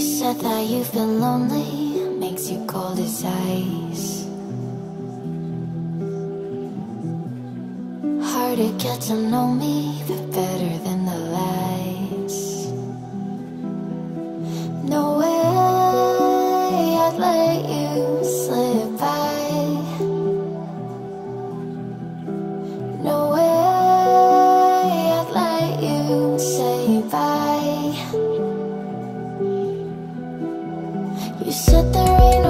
You said that you've been lonely, makes you cold as ice. Hard to get to know me, but better than the lies. No way I'd let you. You said there ain't no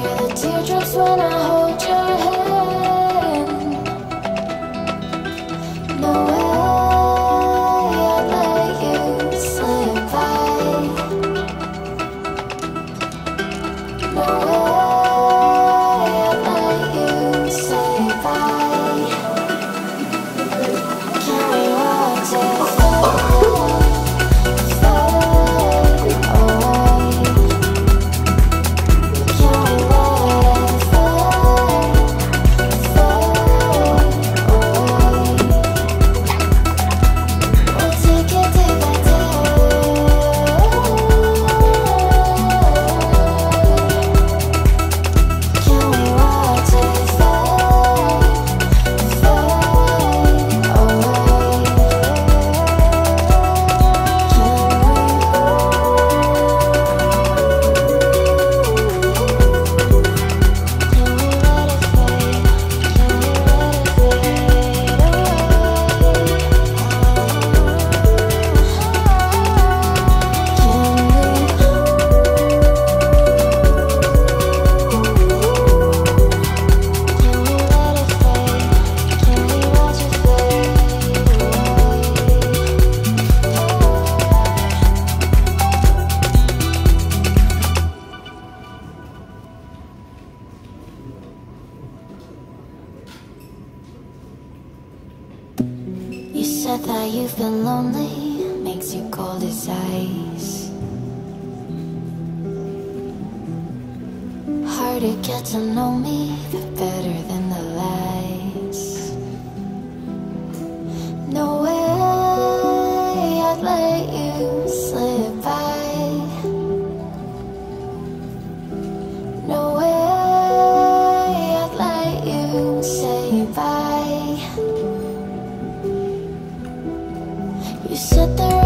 Hear the teardrops when You said that you've been lonely, makes you cold as ice. Hard to get to know me, but better than the lies. No way I'd let you. You said the